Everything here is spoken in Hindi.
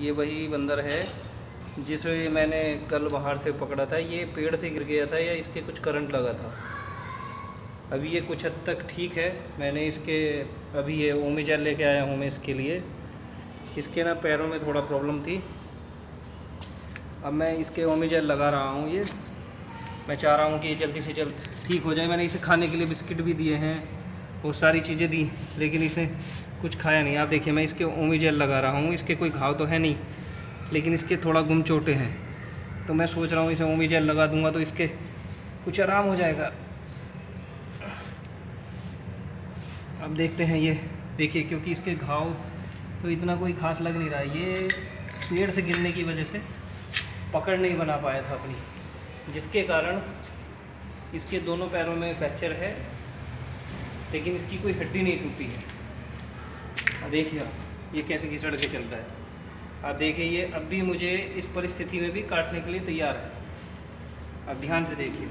ये वही बंदर है, जिसे मैंने कल बाहर से पकड़ा था। ये पेड़ से गिर गया था या इसके कुछ करंट लगा था? अभी ये कुछ हद तक ठीक है। मैंने इसके, अभी ये ओमी जेल लेके आया हूँ मैं इसके लिए। इसके ना पैरों में थोड़ा प्रॉब्लम थी। अब मैं इसके ओमी जेल लगा रहा हूँ ये। मैं चाह रहा हूँ कि ये जल्दी से जल्द ठीक हो जाए। मैंने इसे खाने के लिए बिस्किट भी दिए हैं। वो सारी चीज़ें दी, लेकिन इसने कुछ खाया नहीं। आप देखिए, मैं इसके ओमी जेल लगा रहा हूँ, इसके कोई घाव तो है नहीं, लेकिन इसके थोड़ा गुम चोटे हैं। तो मैं सोच रहा हूँ इसे ओमी जेल लगा दूँगा तो इसके कुछ आराम हो जाएगा। अब देखते हैं ये, देखिए, क्योंकि इसके घाव तो इतना कोई खास लग नहीं रहा ये पेड़ से गिरने की वजह से पकड़ नहीं बना पाया था अपनी, जिसके कारण इसके दोनों पैरों में फ्रैक्चर है लेकिन इसकी कोई हड्डी नहीं टूटी है। और देखिए आप, ये कैसे घिसड़ के चल रहा है। आप देखिए, ये अब भी मुझे इस परिस्थिति में भी काटने के लिए तैयार है। अब ध्यान से देखिए।